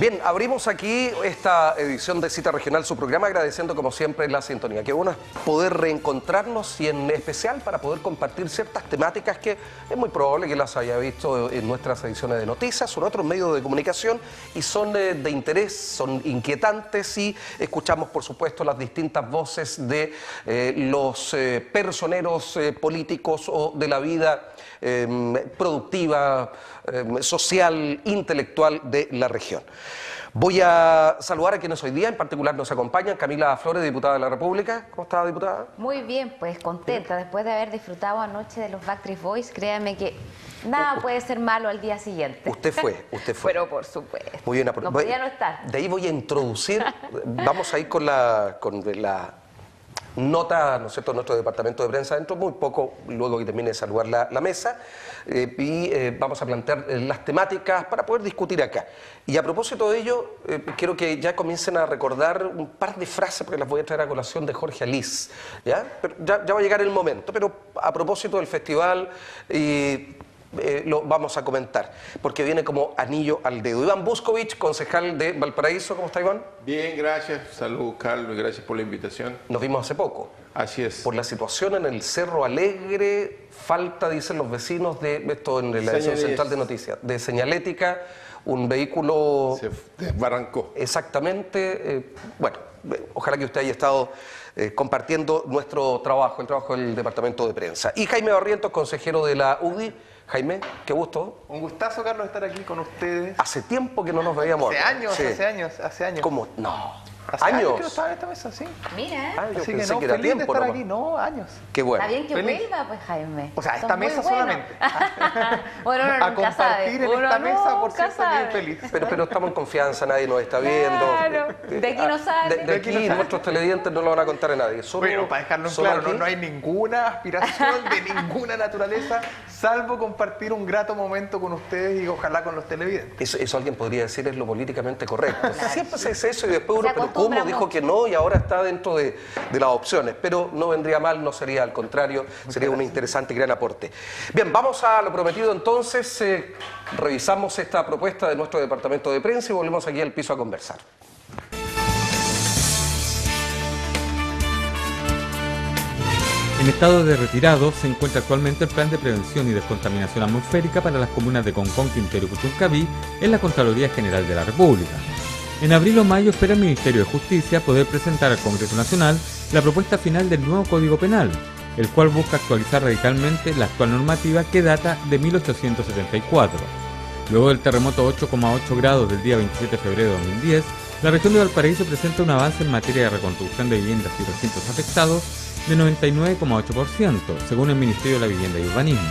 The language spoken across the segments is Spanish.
Bien, abrimos aquí esta edición de Cita Regional, su programa, agradeciendo como siempre la sintonía. Qué bueno poder reencontrarnos y en especial para poder compartir ciertas temáticas que es muy probable que las haya visto en nuestras ediciones de noticias o en otros medios de comunicación y son eh, de interés, son inquietantes y escuchamos por supuesto las distintas voces de eh, los eh, personeros políticos o de la vida em, productiva, em, social, intelectual de la región. Voy a saludar a quienes hoy día en particular nos acompañan. Camila Flores, diputada de la República. ¿Cómo está, diputada? Muy bien, pues contenta. Después de haber disfrutado anoche de los Backstreet Boys, créanme que nada puede ser malo al día siguiente. Usted fue, usted fue. Pero por supuesto. Muy bien, no podía no estar. De ahí voy a introducir, vamos a ir con la, con la nota, ¿no es cierto?, nuestro departamento de prensa dentro, muy poco, luego que termine de saludar la, mesa, eh, y eh, vamos a plantear eh, las temáticas para poder discutir acá. Y a propósito de ello, quiero que ya comiencen a recordar un par de frases, porque las voy a traer a colación de Jorge Alice, ¿ya? ya, va a llegar el momento, pero a propósito del festival eh, lo vamos a comentar, porque viene como anillo al dedo. Iván Buscovich, concejal de Valparaíso, ¿cómo está Iván? Bien, gracias. Salud, Carlos, y gracias por la invitación. Nos vimos hace poco. Así es. Por la situación en el Cerro Alegre, falta, dicen los vecinos, de esto en la edición central de noticias, de señalética, un vehículo... Se desbarrancó. Exactamente. Eh, bueno, ojalá que usted haya estado eh, compartiendo nuestro trabajo, el trabajo del Departamento de Prensa. Y Jaime Barrientos, consejero de la UDI, Jaime, qué gusto. Un gustazo, Carlos, estar aquí con ustedes. Hace tiempo que no nos veíamos. Hace años, hace años, hace años. ¿Cómo? No. Hace años. que no estaba en esta mesa, sí. Mira, ah, Así que no, que feliz de estar aquí, no, años. Qué bueno. Está bien que vuelva, pues, Jaime. O sea, esta mesa solamente. bueno, no, A compartir en esta mesa, por cierto, bien feliz. Pero, pero estamos en confianza, nadie nos está viendo. Claro, de aquí no sale. De, aquí, nuestros televidentes no lo van a contar a nadie. Solo, pero para dejarlo claro, no, no hay ninguna aspiración de ninguna naturaleza, salvo compartir un grato momento con ustedes y ojalá con los televidentes. Eso, alguien podría decir es lo políticamente correcto. Siempre se dice eso y después uno, pero ¿cómo dijo que no? y ahora está dentro de, las opciones, pero no vendría mal, no sería al contrario, sería un interesante y gran aporte. Bien, vamos a lo prometido entonces, eh, revisamos esta propuesta de nuestro departamento de prensa y volvemos aquí al piso a conversar. En estado de retirado se encuentra actualmente el plan de prevención y descontaminación atmosférica para las comunas de Concón, Quintero y Puchuncaví en la Contraloría General de la República. En abril o mayo espera el Ministerio de Justicia poder presentar al Congreso Nacional la propuesta final del nuevo Código Penal, el cual busca actualizar radicalmente la actual normativa que data de 1874. Luego del terremoto 8,8 grados del día 27 de febrero de 2010, la región de Valparaíso presenta un avance en materia de reconstrucción de viviendas y recintos afectados de 99,8%, según el Ministerio de la Vivienda y Urbanismo.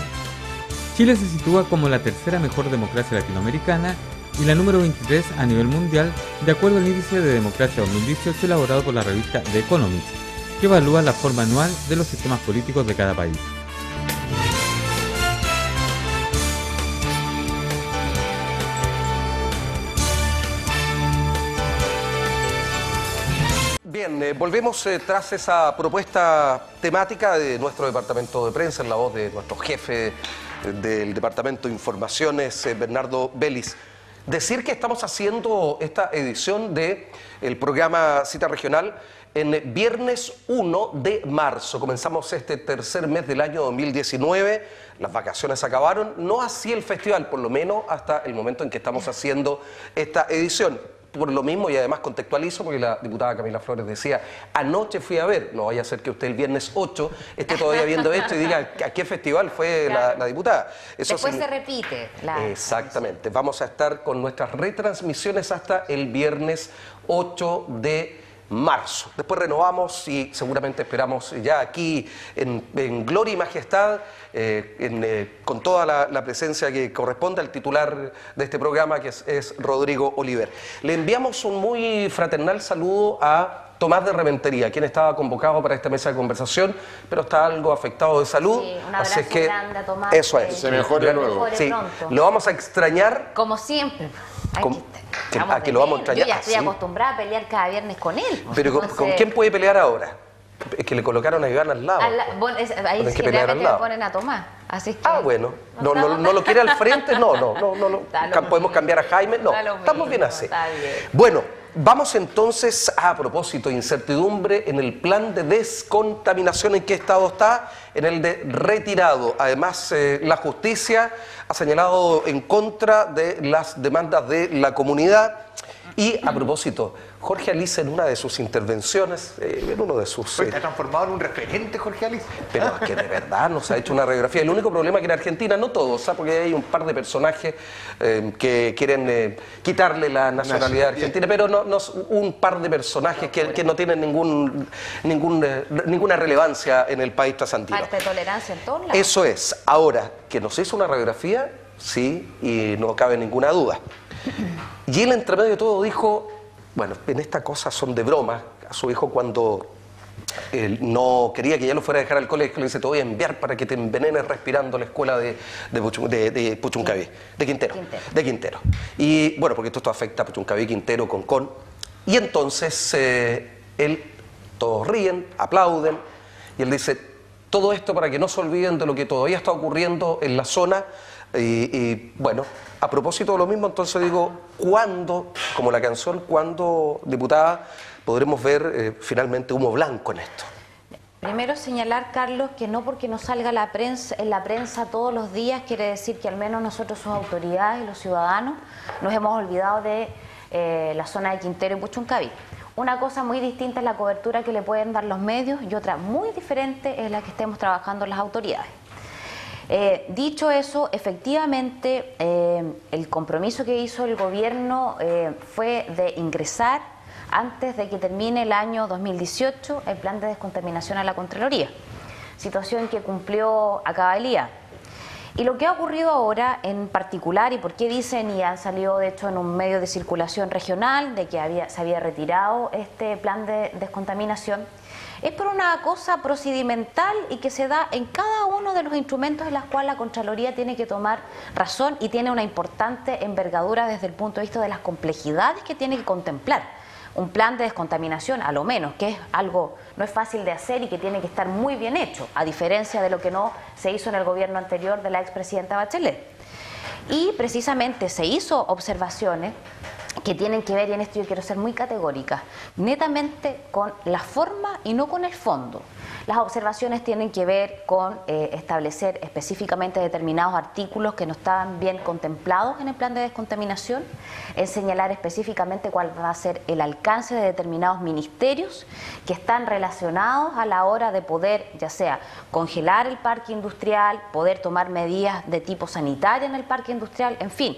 Chile se sitúa como la tercera mejor democracia latinoamericana y la número 23 a nivel mundial, de acuerdo al índice de democracia 2018 elaborado por la revista The Economist, que evalúa la forma anual de los sistemas políticos de cada país. Bien, eh, volvemos eh, tras esa propuesta temática de nuestro departamento de prensa, en la voz de nuestro jefe eh, del departamento de informaciones, Bernardo Belis. Decir que estamos haciendo esta edición del el programa Cita Regional en viernes 1 de marzo. Comenzamos este tercer mes del año 2019. Las vacaciones acabaron, no así el festival, por lo menos hasta el momento en que estamos haciendo esta edición por lo mismo y además contextualizo porque la diputada Camila Flores decía, anoche fui a ver, no vaya a ser que usted el viernes 8 esté todavía viendo esto y diga a qué festival fue la, diputada. Eso Después se repite. Exactamente, vamos a estar con nuestras retransmisiones hasta el viernes 8 de marzo. Después renovamos y seguramente esperamos ya aquí en, gloria y majestad, eh, eh, con toda la, presencia que corresponde al titular de este programa, que es, Rodrigo Oliver. Le enviamos un muy fraternal saludo a Tomás de Reventería, quien estaba convocado para esta mesa de conversación, pero está algo afectado de salud. Sí, un abrazo así que grande a Tomás. Eso es. Se mejore luego. Sí, lo vamos a extrañar. Como siempre. A que lo vamos a extrañar. Yo ya estoy acostumbrada a pelear cada viernes con él. Pero ¿con, quién puede pelear ahora? Es que le colocaron a Iván al lado. Al la- bueno, es- ahí Tienen que al lado. ponen a Tomás. Así que Ah, bueno. No, no, estamos- no lo quiere al frente, no, no, no, no. Podemos mismo. cambiar a Jaime, no. Estamos bien así. está bien. Bueno, vamos entonces a, propósito, incertidumbre en el plan de descontaminación en qué estado está, en el de retirado. Además, eh, la justicia ha señalado en contra de las demandas de la comunidad. Y a propósito, Jorge Alice en una de sus intervenciones, eh, en uno de sus... Hoy eh, está transformado en un referente, Jorge Alice. pero es que de verdad nos ha hecho una radiografía. El único problema es que en Argentina, no todos, ¿sabes? porque hay un par de personajes eh, que quieren eh, quitarle la nacionalidad argentina, pero no, no- un par de personajes que, que no tienen ningún, ningún, eh, ninguna relevancia en el país trasandino. De tolerancia en todos lados. Eso es. Ahora, que nos hizo una radiografía, sí, y no cabe ninguna duda. Y él, entre medio de todo, dijo, bueno, en esta cosa son de broma, a su hijo cuando él no quería que ya lo fuera a dejar al colegio, le dice, te voy a enviar para que te envenenes respirando la escuela de, de, de- de Puchuncaví, de Quintero, Quintero. de Quintero. Y bueno, porque esto, esto afecta a Puchuncaví, Quintero, Concón. Y entonces eh, él, todos ríen, aplauden, y él dice, todo esto para que no se olviden de lo que todavía está ocurriendo en la zona. Y, bueno, a propósito de lo mismo, entonces digo, ¿cuándo, como la canción, cuándo, diputada, podremos ver eh, finalmente humo blanco en esto? Primero señalar, Carlos, que no porque no salga la prensa, en la prensa todos los días quiere decir que al menos nosotros, sus autoridades los ciudadanos, nos hemos olvidado de eh, la zona de Quintero y Puchuncaví. Una cosa muy distinta es la cobertura que le pueden dar los medios y otra muy diferente es la que estemos trabajando las autoridades. Eh, dicho eso, efectivamente, eh, el compromiso que hizo el gobierno eh, fue de ingresar antes de que termine el año 2018 el plan de descontaminación a la Contraloría, situación que cumplió a cabalía. Y lo que ha ocurrido ahora en particular, y por qué dicen, y han salido de hecho en un medio de circulación regional, de que había, se había retirado este plan de descontaminación, es por una cosa procedimental y que se da en cada uno de los instrumentos en los cuales la Contraloría tiene que tomar razón y tiene una importante envergadura desde el punto de vista de las complejidades que tiene que contemplar un plan de descontaminación, a lo menos, que es algo no es fácil de hacer y que tiene que estar muy bien hecho, a diferencia de lo que no se hizo en el gobierno anterior de la expresidenta Bachelet. Y precisamente se hizo observaciones que tienen que ver, y en esto yo quiero ser muy categórica, netamente con la forma y no con el fondo. Las observaciones tienen que ver con eh, establecer específicamente determinados artículos que no estaban bien contemplados en el plan de descontaminación, en señalar específicamente cuál va a ser el alcance de determinados ministerios que están relacionados a la hora de poder, ya sea congelar el parque industrial, poder tomar medidas de tipo sanitario en el parque industrial, en fin,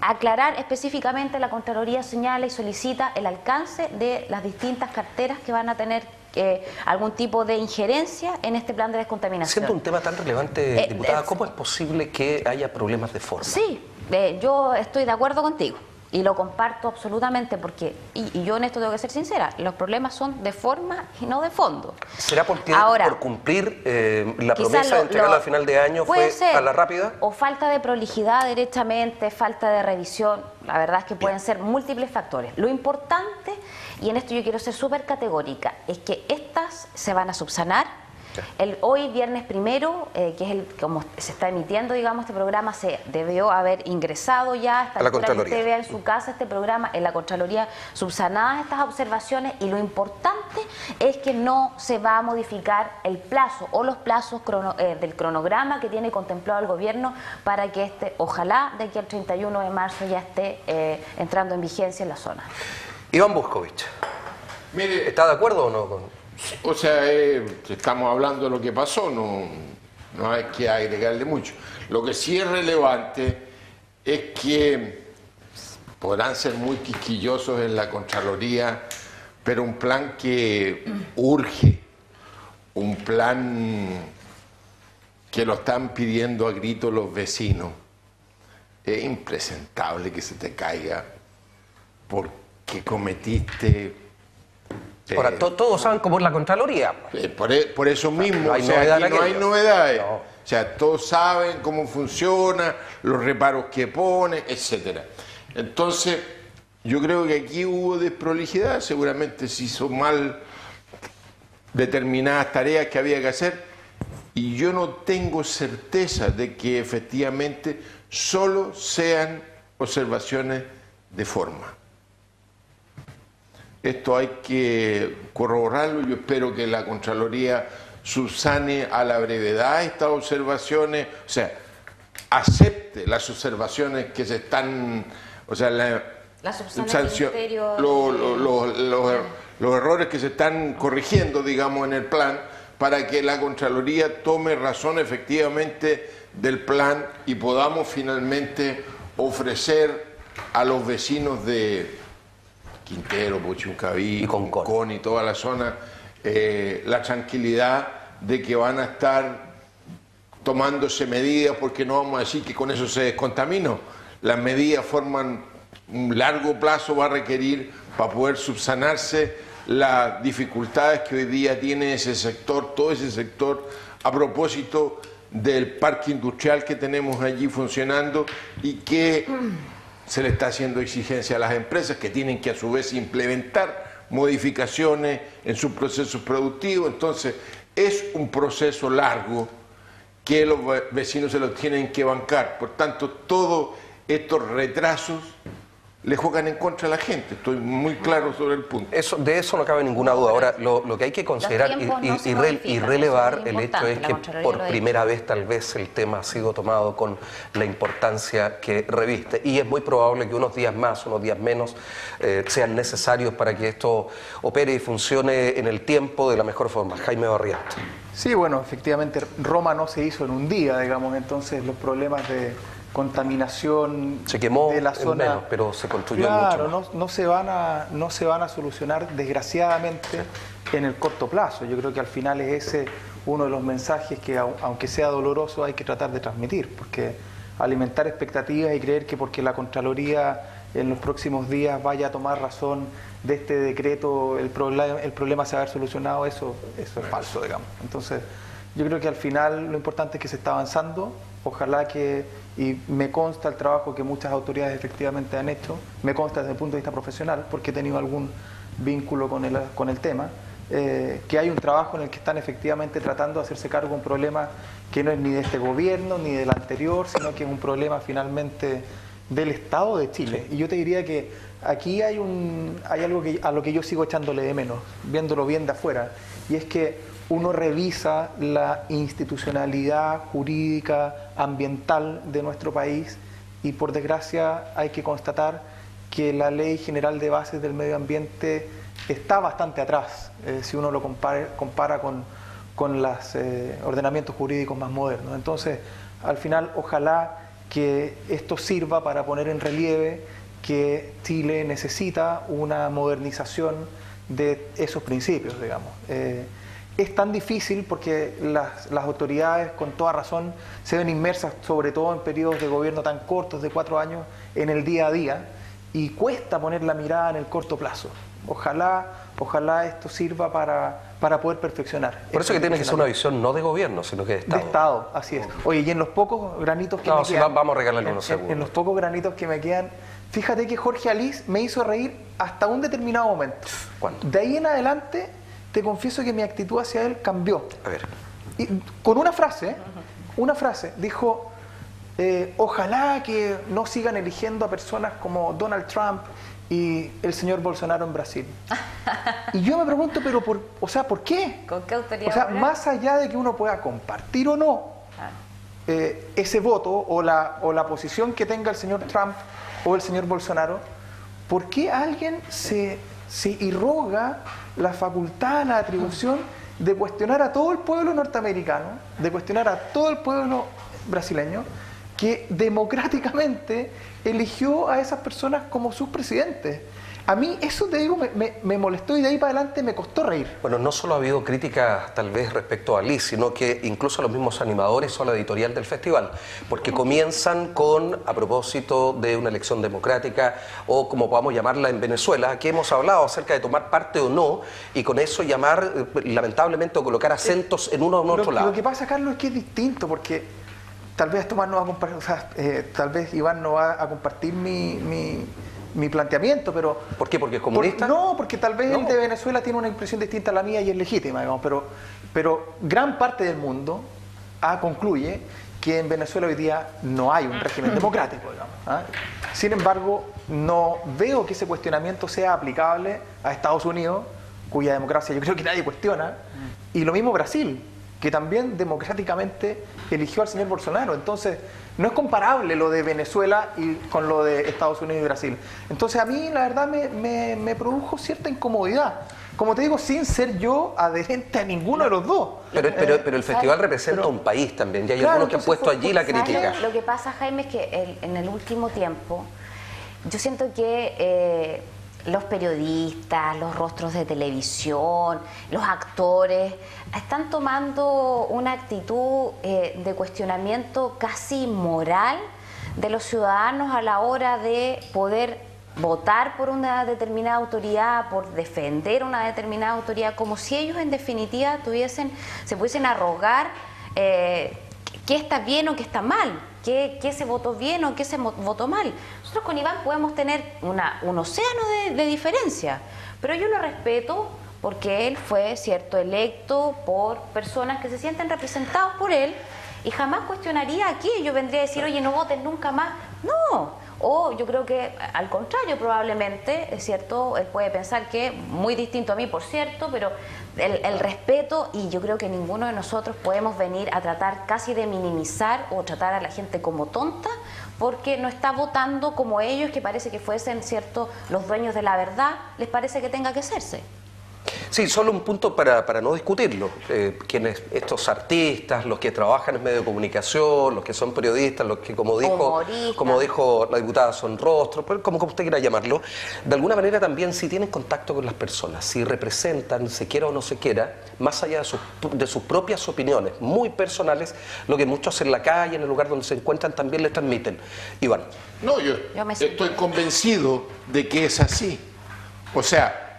aclarar específicamente la Contraloría señala y solicita el alcance de las distintas carteras que van a tener eh, algún tipo de injerencia en este plan de descontaminación. Siendo un tema tan relevante, Eh, diputada, ¿cómo es posible que haya problemas de forma? Sí, eh, yo estoy de acuerdo contigo y lo comparto absolutamente porque, y, y yo en esto tengo que ser sincera, los problemas son de forma y no de fondo. ¿Será porque Ahora, por cumplir eh, la promesa de entregarla al final de año fue ser, a la rápida? O falta de prolijidad derechamente, falta de revisión. La verdad es que pueden ser múltiples factores. Lo importante, y en esto yo quiero ser súper categórica, es que estas se van a subsanar. El, hoy, viernes primero, eh, que es el como se está emitiendo, digamos, este programa, se debió haber ingresado ya hasta A la que Contraloría. usted vea en su casa este programa, en la Contraloría, subsanadas estas observaciones y lo importante es que no se va a modificar el plazo o los plazos crono- eh, del cronograma que tiene contemplado el gobierno para que este, ojalá de aquí al 31 de marzo ya esté eh, entrando en vigencia en la zona. Iván Buscovich, Mire, ¿está de acuerdo o no? con- o sea, eh, estamos hablando de lo que pasó, no, no hay que agregarle mucho. Lo que sí es relevante es que podrán ser muy quisquillosos en la Contraloría, pero un plan que urge, un plan que lo están pidiendo a gritos los vecinos, es impresentable que se te caiga porque cometiste... Ahora, eh, to- todos saben cómo es la Contraloría. eh, por, e- por eso mismo, No hay o sea, novedad aquí no hay novedades. No. O sea, todos saben cómo funciona, los reparos que pone, etcétera. Entonces, yo creo que aquí hubo desprolijidad, seguramente se hizo mal determinadas tareas que había que hacer y yo no tengo certeza de que efectivamente solo sean observaciones de forma. Esto hay que corroborarlo. Yo espero que la Contraloría subsane a la brevedad estas observaciones, o sea, acepte las observaciones que se están, o sea, la, los errores que se están corrigiendo, digamos, en el plan, para que la Contraloría tome razón efectivamente del plan y podamos finalmente ofrecer a los vecinos de Quintero, Puchuncaví, Concón y toda la zona eh, la tranquilidad de que van a estar tomándose medidas, porque no vamos a decir que con eso se descontaminó. Las medidas forman un largo plazo, va a requerir para poder subsanarse las dificultades que hoy día tiene ese sector, todo ese sector, a propósito del parque industrial que tenemos allí funcionando y que se le está haciendo exigencia a las empresas que tienen que a su vez implementar modificaciones en sus procesos productivos. Entonces, es un proceso largo que los vecinos se lo tienen que bancar. Por tanto, todos estos retrasos le juegan en contra a la gente. Estoy muy claro sobre el punto. Eso, de eso no cabe ninguna duda. Ahora, lo, que hay que considerar y, relevar el hecho es que por primera vez tal vez el tema ha sido tomado con la importancia que reviste. Y es muy probable que unos días más, unos días menos, eh, sean necesarios para que esto opere y funcione en el tiempo de la mejor forma. Jaime Barrientos. Sí, bueno, efectivamente Roma no se hizo en un día, digamos, entonces los problemas de contaminación se quemó de la zona. pero se construyó claro, No, no, se van a, no se van a solucionar desgraciadamente en el corto plazo. Yo creo que al final es ese uno de los mensajes que, aunque sea doloroso, hay que tratar de transmitir, porque alimentar expectativas y creer que porque la Contraloría en los próximos días vaya a tomar razón de este decreto, el, problema, el problema se va a haber solucionado, eso, eso es falso, digamos. Entonces, yo creo que al final lo importante es que se está avanzando, ojalá que y me consta el trabajo que muchas autoridades efectivamente han hecho, me consta desde el punto de vista profesional, porque he tenido algún vínculo con el, con el tema, eh, que hay un trabajo en el que están efectivamente tratando de hacerse cargo de un problema que no es ni de este gobierno ni del anterior, sino que es un problema finalmente del Estado de Chile. Y yo te diría que aquí hay, un, hay algo que, a lo que yo sigo echándole de menos, viéndolo bien de afuera, y es que uno revisa la institucionalidad jurídica, ambiental de nuestro país y por desgracia hay que constatar que la Ley General de Bases del Medio Ambiente está bastante atrás eh, si uno lo compara con, con los eh, ordenamientos jurídicos más modernos. Entonces, al final, ojalá que esto sirva para poner en relieve que Chile necesita una modernización de esos principios, digamos. Eh, es tan difícil porque las, autoridades, con toda razón, se ven inmersas, sobre todo en periodos de gobierno tan cortos, de cuatro años, en el día a día, y cuesta poner la mirada en el corto plazo. Ojalá, ojalá esto sirva para, para poder perfeccionar. Por eso que tiene que ser una visión no de gobierno, sino que de Estado. De Estado, así es. Oye, y en los pocos granitos que me quedan... vamos a regalarle unos segundos. En, los pocos granitos que me quedan, fíjate que Jorge Alice me hizo reír hasta un determinado momento. ¿Cuándo? De ahí en adelante te confieso que mi actitud hacia él cambió. A ver. Y con una frase, una frase, dijo, eh, ojalá que no sigan eligiendo a personas como Donald Trump y el señor Bolsonaro en Brasil. y yo me pregunto, pero por, o sea, ¿por qué? ¿Con qué autoridad? O sea, más allá de que uno pueda compartir o no eh, ese voto o la, o la posición que tenga el señor Trump o el señor Bolsonaro, ¿por qué alguien se, se irroga la facultad, la atribución de cuestionar a todo el pueblo norteamericano, de cuestionar a todo el pueblo brasileño, que democráticamente eligió a esas personas como sus presidentes. A mí eso te digo me, molestó y de ahí para adelante me costó reír. Bueno, no solo ha habido críticas tal vez respecto a Liz, sino que incluso los mismos animadores o la editorial del festival, porque comienzan con, a propósito de una elección democrática o como podamos llamarla en Venezuela, aquí hemos hablado acerca de tomar parte o no y con eso llamar, eh, lamentablemente, o colocar acentos en uno o en otro lado. Lo que pasa, Carlos, es que es distinto porque tal vez Tomás no va a compartir, o sea, eh, tal vez Iván no va a compartir mi mi planteamiento, pero... ¿Por qué? ¿Porque es comunista? no, porque tal vez el de Venezuela tiene una impresión distinta a la mía y es legítima, digamos, pero, pero gran parte del mundo ah, concluye que en Venezuela hoy día no hay un régimen democrático, digamos. ¿ah? Sin embargo, no veo que ese cuestionamiento sea aplicable a Estados Unidos, cuya democracia yo creo que nadie cuestiona, y lo mismo Brasil, que también democráticamente eligió al señor Bolsonaro. Entonces, no es comparable lo de Venezuela y con lo de Estados Unidos y Brasil. Entonces, a mí la verdad me, me, produjo cierta incomodidad. Como te digo, sin ser yo adherente a ninguno de los dos. Pero, pero, pero el festival representa un país también, y hay algunos que han puesto allí la crítica. Lo que pasa, Jaime, es que en el último tiempo, yo siento que eh, los periodistas, los rostros de televisión, los actores, están tomando una actitud eh, de cuestionamiento casi moral de los ciudadanos a la hora de poder votar por una determinada autoridad, por defender una determinada autoridad, como si ellos en definitiva tuviesen, se pudiesen arrogar eh, qué está bien o qué está mal, qué, se votó bien o qué se votó mal. Nosotros con Iván podemos tener una, un océano de, diferencia, pero yo lo respeto porque él fue, cierto, electo por personas que se sienten representados por él y jamás cuestionaría aquí, yo vendría a decir, oye, no voten nunca más. No, o yo creo que al contrario, probablemente, es cierto, él puede pensar que, muy distinto a mí, por cierto, pero el, respeto y yo creo que ninguno de nosotros podemos venir a tratar casi de minimizar o tratar a la gente como tonta porque no está votando como ellos, que parece que fuesen, cierto, los dueños de la verdad, les parece que tenga que hacerse. Sí, solo un punto para, no discutirlo. Eh, quienes, estos artistas, los que trabajan en medio de comunicación, los que son periodistas, los que, como dijo, como dijo la diputada, son rostros, pues, como, como usted quiera llamarlo, de alguna manera también si tienen contacto con las personas, si representan, se quiera o no se quiera, más allá de sus, de sus propias opiniones muy personales, lo que muchos en la calle, en el lugar donde se encuentran, también les transmiten. Iván. No, yo estoy convencido de que es así. O sea,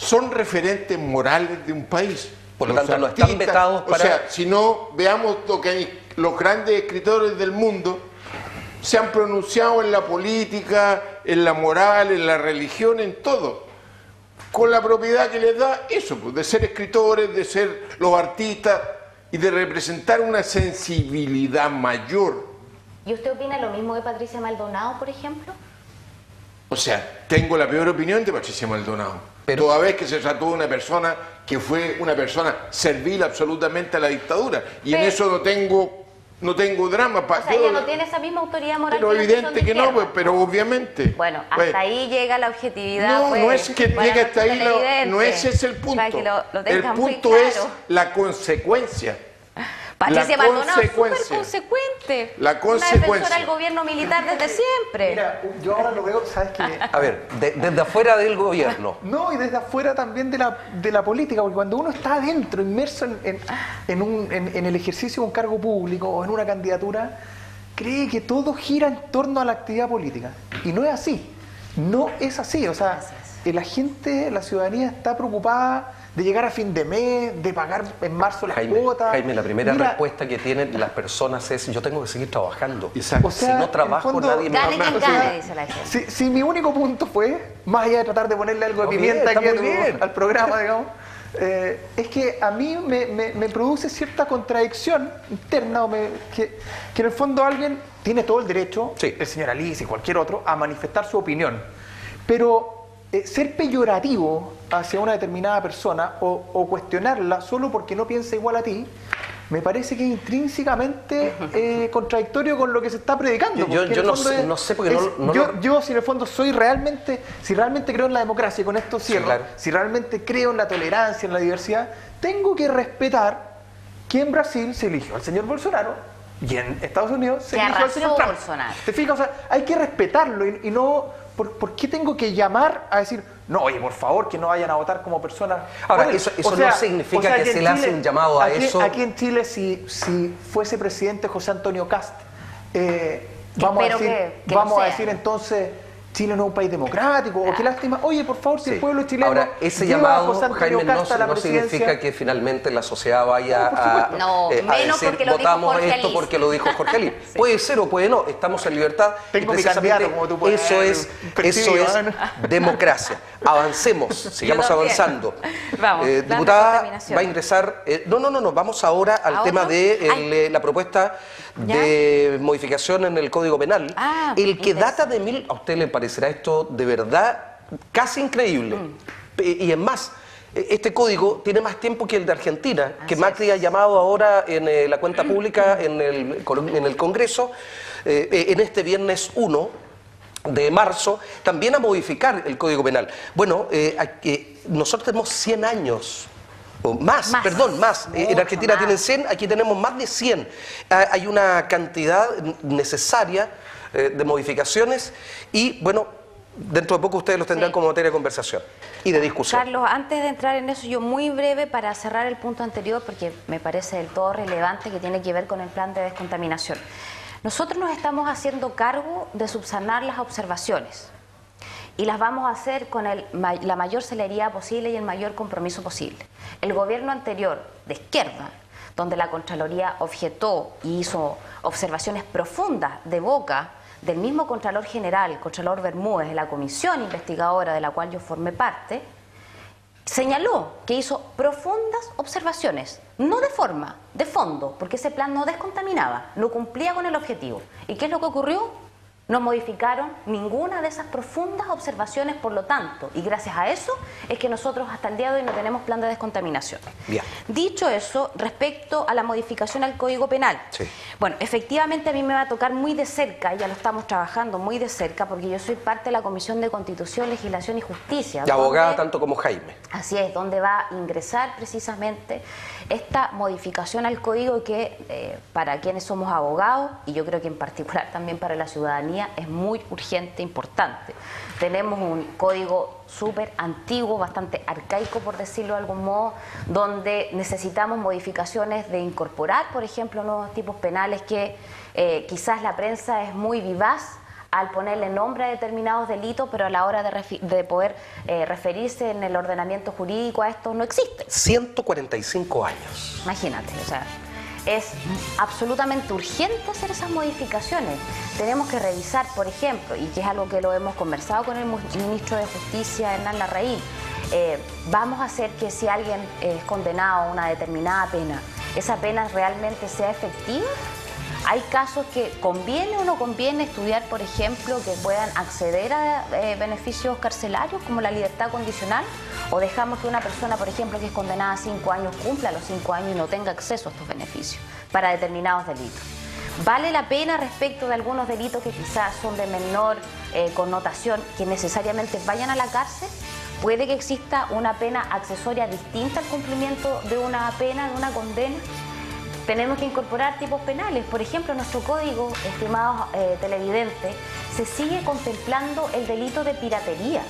son referentes morales de un país. Por lo tanto, no están vetados para... O sea, si no, veamos lo que hay, los grandes escritores del mundo se han pronunciado en la política, en la moral, en la religión, en todo. Con la propiedad que les da eso, pues, de ser escritores, de ser los artistas y de representar una sensibilidad mayor. ¿Y usted opina lo mismo de Patricia Maldonado, por ejemplo? O sea, tengo la peor opinión de Patricia Maldonado. Toda vez que se trató de una persona que fue una persona servil absolutamente a la dictadura. Y en eso no tengo no tengo drama. para o sea, ella no tiene esa misma autoridad moral. Pero evidente que, no, pues, pero obviamente. Bueno, hasta pues. ahí llega la objetividad. No, no pues, es que llegue hasta ahí, no ese es el punto. el punto es la consecuencia. Patricia Maldonado es súper consecuente. La consecuencia. Una defensora del gobierno militar desde siempre. Mira, yo ahora lo veo, ¿sabes qué? A ver, desde afuera del gobierno. No, y desde afuera también de la, de la política, porque cuando uno está adentro, inmerso en, en, un, en, el ejercicio de un cargo público o en una candidatura, cree que todo gira en torno a la actividad política. Y no es así. No es así. O sea, la gente, la ciudadanía está preocupada de llegar a fin de mes, de pagar en marzo las cuotas. Jaime, la primera respuesta que tienen las personas es yo tengo que seguir trabajando. O si no trabajo nadie me va a dice la gente. Si, si, mi único punto fue, más allá de tratar de ponerle algo de pimienta aquí al, programa, digamos, eh, es que a mí me, me, produce cierta contradicción interna, que, que, en el fondo alguien tiene todo el derecho, el señor Alice y cualquier otro, a manifestar su opinión. Pero eh, ser peyorativo hacia una determinada persona o, cuestionarla solo porque no piensa igual a ti, me parece que es intrínsecamente eh, contradictorio con lo que se está predicando. Yo, no, sé, porque no, yo, yo, si en el fondo soy realmente, si realmente creo en la democracia, y con esto cierro, si realmente creo en la tolerancia, en la diversidad, tengo que respetar que en Brasil se eligió al señor Bolsonaro y en Estados Unidos se, eligió al señor Trump. Bolsonaro. ¿Te fijas? O sea, hay que respetarlo y no ¿por, qué tengo que llamar a decir, no, oye, por favor, que no vayan a votar como personas? Ahora, eso, no significa que se le hace un llamado a eso. Aquí en Chile, si, si fuese presidente José Antonio Cast, eh, vamos, a decir, vamos a decir entonces Chile no es un país democrático, o qué lástima, oye, por favor, si el pueblo chileno. Ahora, ese llamado, José Antonio Jaime, no, Casta a la no significa que finalmente la sociedad vaya No, a. No, eh, a menos decir, porque lo dijo votamos esto Alice". porque lo dijo Jorge Ali. Puede ser o puede no, estamos en libertad. Tengo mi precisamente candidato, como tú puedes Eso es, eso es democracia. Avancemos, sigamos avanzando. Vamos, Eh, diputada, va a ingresar. eh, no, no, no, no, vamos ahora al ¿A tema de el, eh, la propuesta de modificación en el Código Penal. Ah, el que data de mil. A usted le parecerá esto de verdad casi increíble. Mm. Y es más, eh, este código tiene más tiempo que el de Argentina, que Macri ha llamado ahora en eh, la cuenta pública en el, en el Congreso, eh, eh, en este viernes 1 de marzo, también a modificar el Código Penal. Bueno, eh, nosotros tenemos 100 años. O más, Más. perdón, más. Eh, en Argentina más. tienen 100, aquí tenemos más de 100. Ah, Hay una cantidad necesaria eh, de modificaciones y, bueno, dentro de poco ustedes los tendrán Sí. como materia de conversación y de discusión. Carlos, antes de entrar en eso, yo muy breve para cerrar el punto anterior, porque me parece del todo relevante que tiene que ver con el plan de descontaminación. Nosotros nos estamos haciendo cargo de subsanar las observaciones y las vamos a hacer con la mayor celeridad posible y el mayor compromiso posible. El gobierno anterior, de izquierda, donde la Contraloría objetó y hizo observaciones profundas de boca del mismo Contralor General, Contralor Bermúdez, de la comisión investigadora de la cual yo formé parte, señaló que hizo profundas observaciones, no de forma, de fondo, porque ese plan no descontaminaba, no cumplía con el objetivo. ¿Y qué es lo que ocurrió? No modificaron ninguna de esas profundas observaciones, por lo tanto, y gracias a eso es que nosotros hasta el día de hoy no tenemos plan de descontaminación. Bien. Dicho eso, respecto a la modificación al Código Penal, Sí. bueno, efectivamente a mí me va a tocar muy de cerca, y ya lo estamos trabajando muy de cerca, porque yo soy parte de la Comisión de Constitución, Legislación y Justicia. Y abogada tanto como Jaime. Así es, donde va a ingresar precisamente esta modificación al código que eh, para quienes somos abogados, y yo creo que en particular también para la ciudadanía, es muy urgente, importante. Tenemos un código súper antiguo, bastante arcaico, por decirlo de algún modo, donde necesitamos modificaciones de incorporar, por ejemplo, nuevos tipos penales que eh, quizás la prensa es muy vivaz al ponerle nombre a determinados delitos, pero a la hora de, poder eh, referirse en el ordenamiento jurídico a esto no existe. 145 años. Imagínate, o sea, es absolutamente urgente hacer esas modificaciones. Tenemos que revisar, por ejemplo, y que es algo que lo hemos conversado con el ministro de Justicia, Hernán Larraín, eh, vamos a hacer que si alguien es condenado a una determinada pena, esa pena realmente sea efectiva. Hay casos que conviene o no conviene estudiar, por ejemplo, que puedan acceder a eh, beneficios carcelarios como la libertad condicional, o dejamos que una persona, por ejemplo, que es condenada a cinco años, cumpla los cinco años y no tenga acceso a estos beneficios para determinados delitos. ¿Vale la pena respecto de algunos delitos que quizás son de menor eh, connotación que necesariamente vayan a la cárcel? ¿Puede que exista una pena accesoria distinta al cumplimiento de una pena, de una condena? Tenemos que incorporar tipos penales. Por ejemplo, nuestro código, estimados eh, televidentes, se sigue contemplando el delito de piratería.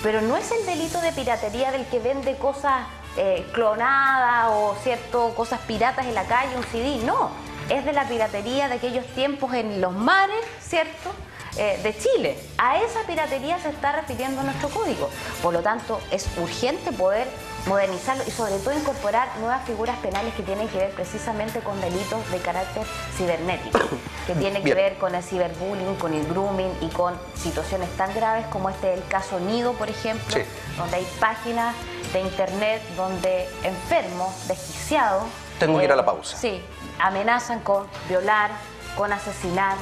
Pero no es el delito de piratería del que vende cosas eh, clonadas o cierto, cosas piratas en la calle, un CD, no. Es de la piratería de aquellos tiempos en los mares, ¿cierto? Eh, de Chile. A esa piratería se está refiriendo nuestro código. Por lo tanto, es urgente poder modernizarlo y sobre todo incorporar nuevas figuras penales que tienen que ver precisamente con delitos de carácter cibernético, que tienen que ver con el ciberbullying, con el grooming y con situaciones tan graves como este el caso Nido, por ejemplo, Sí. donde hay páginas de internet donde enfermos, desquiciados, eh, Tengo que ir a la pausa. Sí, amenazan con violar, con asesinar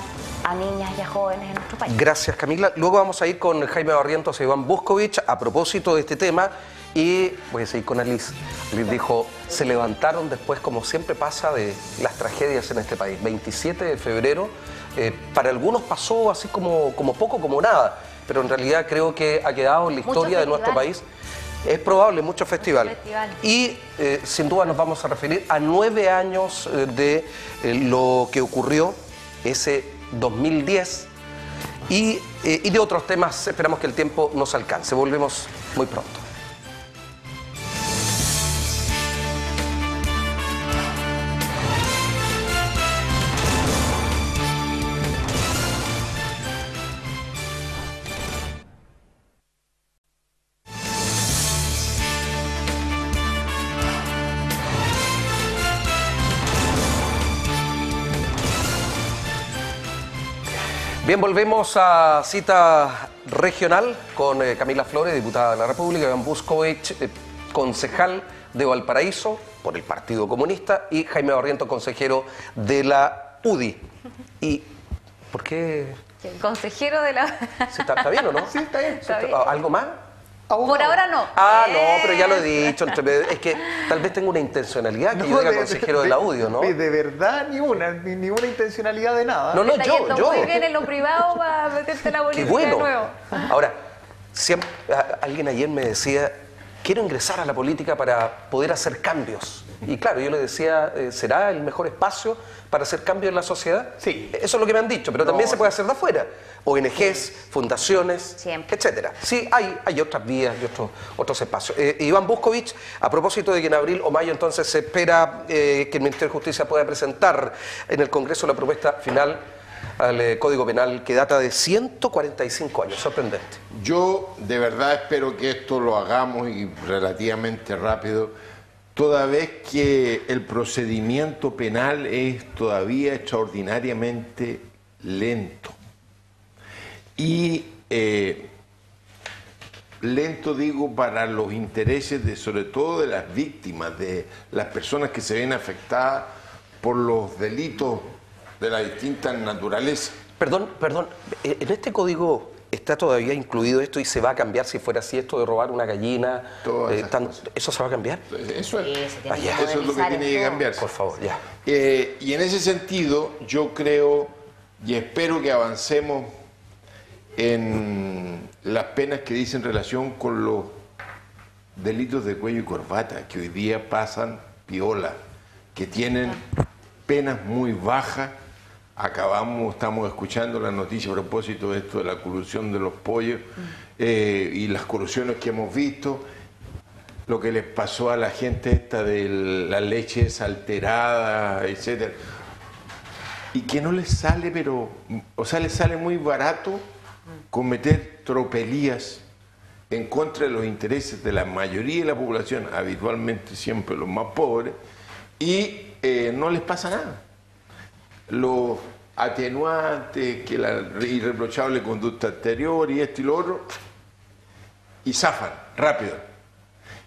a niñas y a jóvenes en nuestro país. Gracias, Camila. Luego vamos a ir con Jaime Barrientos e Iván Buscovich a propósito de este tema. Y voy a seguir con Alice. Alice dijo, se levantaron después, como siempre pasa, de las tragedias en este país. 27 de febrero, eh, para algunos pasó así como, como poco, como nada, pero en realidad creo que ha quedado en la historia de nuestro país. Es probable, muchos festivales. festivales. Y eh, sin duda nos vamos a referir a nueve años eh, de lo que ocurrió ese 2010 y, y de otros temas. Esperamos que el tiempo nos alcance. Volvemos muy pronto. Bien, volvemos a cita regional con eh, Camila Flores, diputada de la República, Iván Buscovich, eh, concejal de Valparaíso por el Partido Comunista, y Jaime Barriento, consejero de la UDI. ¿Y por qué? El consejero de la... ¿Sí ¿Está, está bien o no? Sí, está bien. Está bien. ¿Algo más? Por ahora no. Ah, no, pero ya lo he dicho. entre- Es que tal vez tengo una intencionalidad que yo diga consejero del audio, ¿no? De, de verdad, ni una, ni, ni una intencionalidad de nada. No, no, Está yo, yendo yo. muy bien en lo privado para meterte la Qué política bueno. de nuevo. Ahora, siempre- a- alguien ayer me decía, quiero ingresar a la política para poder hacer cambios. Y claro, yo le decía, eh, ¿será el mejor espacio para hacer cambios en la sociedad? Sí. Eso es lo que me han dicho, pero también se puede hacer de afuera. ONGs, fundaciones, Siempre. etcétera. Sí, hay, hay otras vías y otros, otros espacios. Eh, Iván Buscovich, a propósito de que en abril o mayo entonces se espera eh, que el Ministerio de Justicia pueda presentar en el Congreso la propuesta final al eh, Código Penal que data de 145 años. Sorprendente. Yo de verdad espero que esto lo hagamos y relativamente rápido, toda vez que el procedimiento penal es todavía extraordinariamente lento. Y eh, lento digo para los intereses de sobre todo de las víctimas, de las personas que se ven afectadas por los delitos de las distintas naturalezas. Perdón, perdón, eh, en este código está todavía incluido esto y se va a cambiar si fuera así esto de robar una gallina. Todas eh, esas tan- cosas. ¿Eso se va a cambiar? Eso es. Sí, Ah, ya. Eso es lo que tiene que cambiarse. Por favor, ya. Eh, y en ese sentido, yo creo y espero que avancemos en las penas que dicen relación con los delitos de cuello y corbata, que hoy día pasan piola, que tienen penas muy bajas. Acabamos, estamos escuchando la noticia a propósito de esto de la colusión de los pollos eh, y las colusiones que hemos visto lo que les pasó a la gente esta de la leche alterada, etcétera. Y que no les sale, pero, o sea, les sale muy barato cometer tropelías en contra de los intereses de la mayoría de la población, habitualmente siempre los más pobres, y eh, no les pasa nada. Los atenuantes, que la irreprochable conducta anterior y esto y lo otro, y zafan rápido.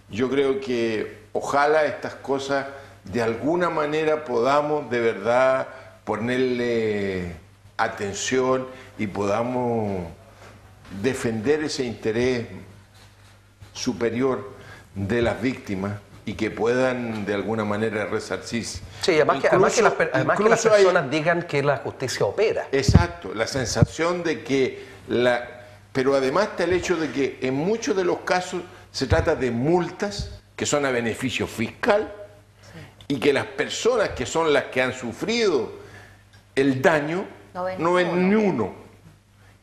Yo creo que ojalá estas cosas de alguna manera podamos de verdad ponerle atención y podamos defender ese interés superior de las víctimas y que puedan de alguna manera resarcirse. Sí, además, que, además que las, per- Incluso- además que las incluso hay- personas digan que la justicia opera. Exacto, la sensación de que la... Pero además está el hecho de que en muchos de los casos se trata de multas que son a beneficio fiscal y que las personas que son las que han sufrido el daño No ven no ven ni uno.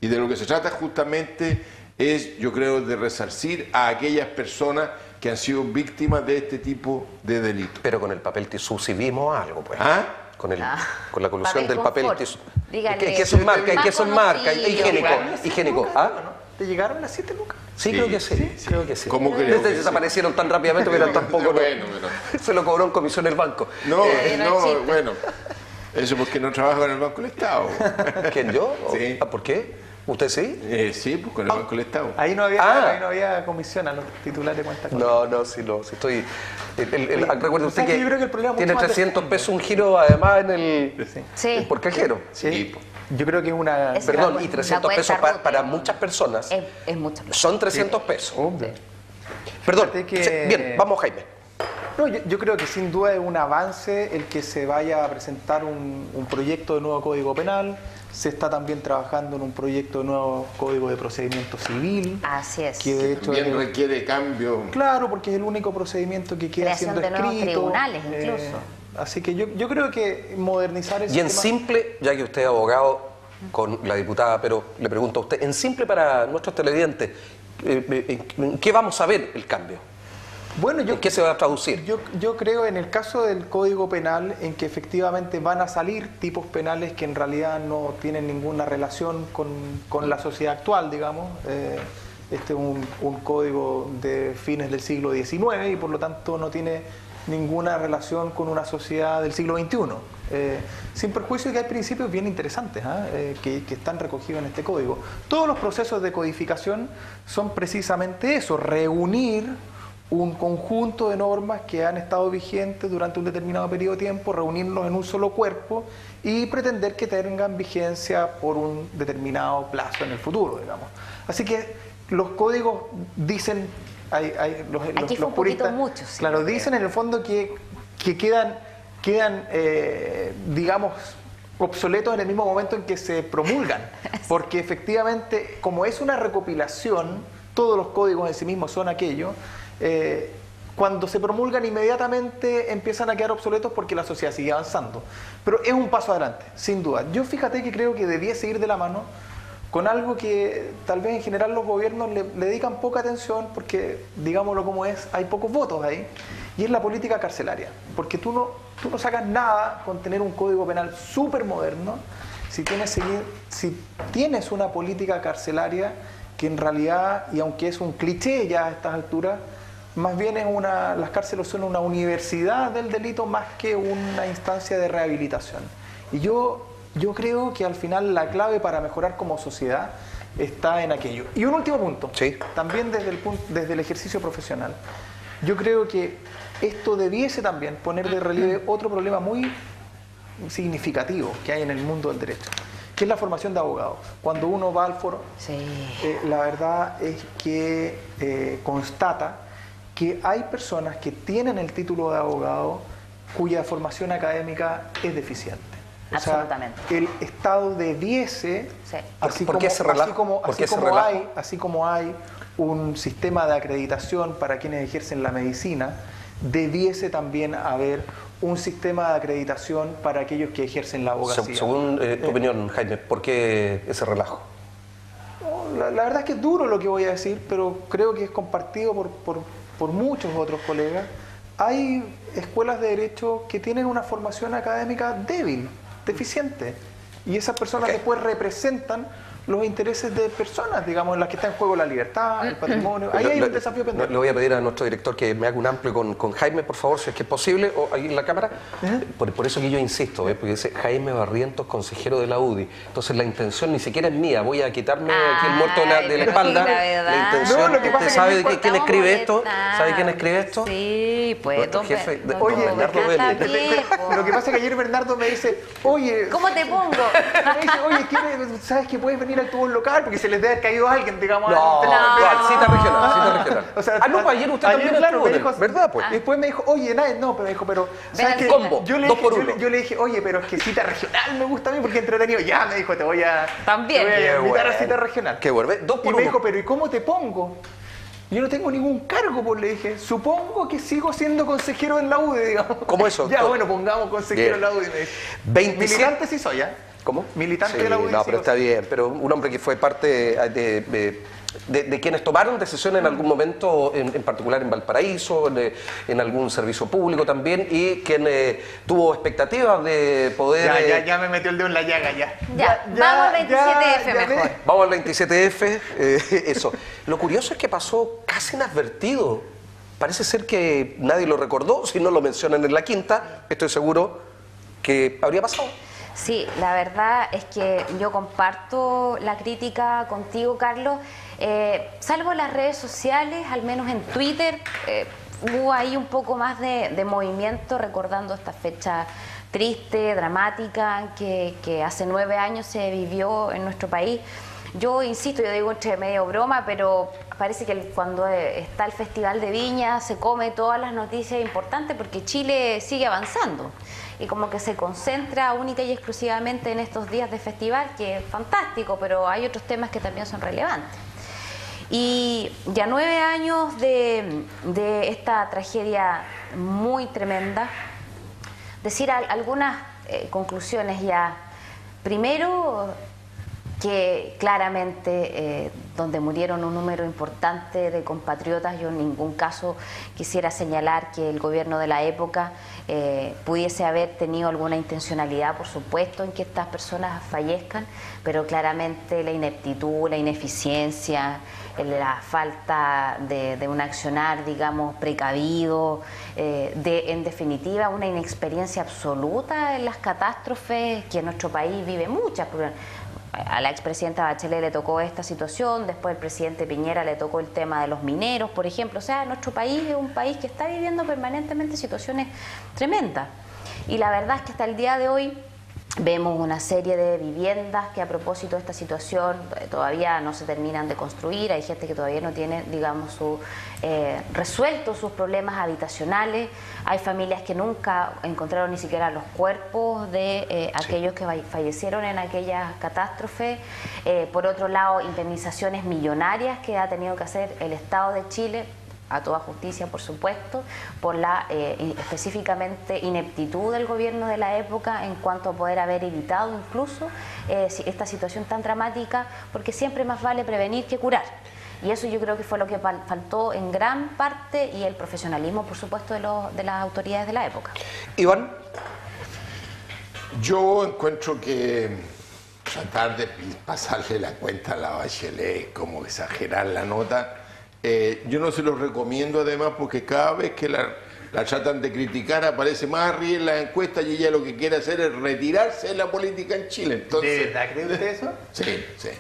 Y de lo que se trata justamente es, yo creo, de resarcir a aquellas personas que han sido víctimas de este tipo de delitos. Pero con el papel tisú sí vimos algo, pues. ¿Ah? Con, el, Ah. con la colusión Papel del papel tisú. Dígale. Que, que es un marca, Más que es un marca, conocido. higiénico. higiénico. ¿Ah? ¿Te llegaron las 7 lucas? Sí, Sí, creo que sí, creo que sí. ¿Cómo creo Desde que sí? desaparecieron tan rápidamente que eran tampoco. no- Bueno, pero- Se lo cobró en comisión el banco. No, Eh, no bueno. Eso porque no trabajo en el Banco del Estado. ¿Quién yo? Sí. Ah, ¿Por qué? ¿Usted sí? Eh, sí, pues con el Banco del Estado. Ahí no había, Ah. ahí no había comisión a los titulares de cuenta corriente. No, no, sí, no, sí estoy. el- el- el- Oye, recuerde usted ¿sabes que, que yo creo que el problema es tiene mucho más de 300 fondo? pesos un giro además en el. Sí. Sí. Por cajero. Sí. Yo creo que es una... Es Perdón, una y cu- 300 una pesos para muchas personas Es, es mucho. son 300 pesos. Obvio. Perdón. Que- Bien, vamos, Jaime. No, yo, yo creo que sin duda es un avance el que se vaya a presentar un, un proyecto de nuevo Código Penal. Se está también trabajando en un proyecto de nuevo Código de Procedimiento Civil. Así es. Que de hecho También es- requiere cambio. Claro, porque es el único procedimiento que queda Creación siendo de nuevos escrito. tribunales, eh, incluso. así que yo, yo creo que modernizar el Y en simple, ya que usted es abogado con la diputada, pero le pregunto a usted, en simple para nuestros televidentes, eh, eh, ¿en qué vamos a ver el cambio? Bueno, yo, ¿En qué se va a traducir? Yo, yo creo en el caso del Código Penal en que efectivamente van a salir tipos penales que en realidad no tienen ninguna relación con, con la sociedad actual, digamos. Eh, este es un, un código de fines del siglo XIX y por lo tanto no tiene ninguna relación con una sociedad del siglo XXI. Eh, sin perjuicio de que hay principios bien interesantes ¿ah? eh, que, que, están recogidos en este código. Todos los procesos de codificación son precisamente eso, reunir un conjunto de normas que han estado vigentes durante un determinado periodo de tiempo, reunirlos en un solo cuerpo y pretender que tengan vigencia por un determinado plazo en el futuro, digamos. Así que los códigos dicen, hay, los, Aquí los, puristas, claro, dicen en el fondo que, que quedan, quedan eh, digamos, obsoletos en el mismo momento en que se promulgan, porque efectivamente, como es una recopilación, todos los códigos en sí mismos son aquello, eh, cuando se promulgan inmediatamente empiezan a quedar obsoletos porque la sociedad sigue avanzando. Pero es un paso adelante, sin duda. Yo fíjate que creo que debiese ir de la mano con algo que tal vez en general los gobiernos le, dedican poca atención porque, digámoslo como es, hay pocos votos ahí, y es la política carcelaria. Porque tú no, tú no sacas nada con tener un código penal súper moderno si tienes, si tienes una política carcelaria que en realidad, y aunque es un cliché ya a estas alturas, más bien es una, las cárceles son una universidad del delito más que una instancia de rehabilitación. Y yo, yo creo que al final la clave para mejorar como sociedad está en aquello. Y un último punto, sí. también desde el, desde el ejercicio profesional. Yo creo que esto debiese también poner de relieve otro problema muy significativo que hay en el mundo del derecho, que es la formación de abogados. Cuando uno va al foro, eh, la verdad es que eh, constata que hay personas que tienen el título de abogado cuya formación académica es deficiente. Absolutamente. el Estado debiese, así, como, así como, hay, así como hay un sistema de acreditación para quienes ejercen la medicina, debiese también haber un sistema de acreditación para aquellos que ejercen la abogacía. Según eh, tu eh, opinión, Jaime, ¿por qué ese relajo? La, verdad es que es duro lo que voy a decir, pero creo que es compartido por por muchos otros colegas, hay escuelas de derecho que tienen una formación académica débil, deficiente, y esas personas después representan los intereses de personas, digamos, en las que está en juego la libertad, el patrimonio. Ahí hay un desafío pendiente. Le voy a pedir a nuestro director que me haga un amplio con, con Jaime, por favor, si es que es posible, o ahí en la cámara. Por, por, eso que yo insisto, ¿eh? porque dice Jaime Barrientos, consejero de la UDI. Entonces la intención ni siquiera es mía, voy a quitarme aquí el muerto de la, de la espalda. La, intención, no, ¿usted sabe de quién escribe esto? ¿Sabe quién escribe esto? Sí, pues. Don, jefe, oye, Bernardo Lo que pasa es que ayer Bernardo me dice, oye. ¿Cómo te pongo? Me dice, oye, ¿sabes que puedes venir al tubo local? Porque se les debe haber caído a alguien, digamos. No, no, no. cita regional, cita regional. O sea, ah, no, pues ayer usted ayer, también claro, me dijo, ¿verdad? Pues. Después me dijo, oye, nada, no, pero me dijo, pero. ¿sabes qué? Combo, yo le, dos por yo, uno. Yo le dije, oye, pero es que cita regional me gusta a mí porque entretenido. Ya, me dijo, te voy a. También. Te voy a invitar a cita regional. Qué bueno, dos por y me dijo, pero ¿y cómo te pongo? Yo no tengo ningún cargo, pues le dije. Supongo que sigo siendo consejero en la UDI, digamos. ¿Cómo eso? ya, bueno, pongamos consejero en la UDI. 27... Militante sí soy, ¿ya? ¿Cómo? Militante de la UDI. No, pero está bien. Pero un hombre que fue parte de, de, quienes tomaron decisiones en algún momento, en, particular en Valparaíso, en, en, algún servicio público también, y quien eh, tuvo expectativas de poder... Ya, ya, ya me metió el dedo en la llaga, ya. Ya, vamos al 27F mejor. Vamos al 27F, eh, eso. Lo curioso es que pasó casi inadvertido. Parece ser que nadie lo recordó, si no lo mencionan en la quinta, estoy seguro que habría pasado. Sí, la verdad es que yo comparto la crítica contigo, Carlos. Eh, salvo las redes sociales, al menos en Twitter, eh, hubo ahí un poco más de, movimiento recordando esta fecha triste, dramática, que, que, hace nueve años se vivió en nuestro país. Yo insisto, yo digo entre medio broma, pero parece que cuando está el Festival de Viña se come todas las noticias importantes porque Chile sigue avanzando y como que se concentra única y exclusivamente en estos días de festival, que es fantástico, pero hay otros temas que también son relevantes. Y ya nueve años de, esta tragedia muy tremenda, decir algunas eh, conclusiones ya. Primero, que claramente eh, donde murieron un número importante de compatriotas, yo en ningún caso quisiera señalar que el gobierno de la época eh, pudiese haber tenido alguna intencionalidad, por supuesto, en que estas personas fallezcan, pero claramente la ineptitud, la ineficiencia, la falta de, un accionar, digamos, precavido, eh, de, en definitiva, una inexperiencia absoluta en las catástrofes que en nuestro país vive muchas a la expresidenta Bachelet le tocó esta situación, después el presidente Piñera le tocó el tema de los mineros, por ejemplo. O sea, nuestro país es un país que está viviendo permanentemente situaciones tremendas. Y la verdad es que hasta el día de hoy Vemos una serie de viviendas que a propósito de esta situación eh, todavía no se terminan de construir, hay gente que todavía no tiene, digamos, su, eh, resuelto sus problemas habitacionales, hay familias que nunca encontraron ni siquiera los cuerpos de eh, aquellos que fallecieron en aquella catástrofe, por otro lado, indemnizaciones millonarias que ha tenido que hacer el Estado de Chile a toda justicia, por supuesto, por la eh, específicamente ineptitud del gobierno de la época en cuanto a poder haber evitado incluso eh, esta situación tan dramática, porque siempre más vale prevenir que curar. Y eso yo creo que fue lo que faltó en gran parte y el profesionalismo, por supuesto, de, de las autoridades de la época. Iván. Yo encuentro que tratar de pasarle la cuenta a la Bachelet, como exagerar la nota, eh, yo no se los recomiendo además porque cada vez que la, tratan de criticar aparece más arriba en la encuesta y ella lo que quiere hacer es retirarse de la política en Chile. Entonces, ¿De verdad cree usted eso? Sí, sí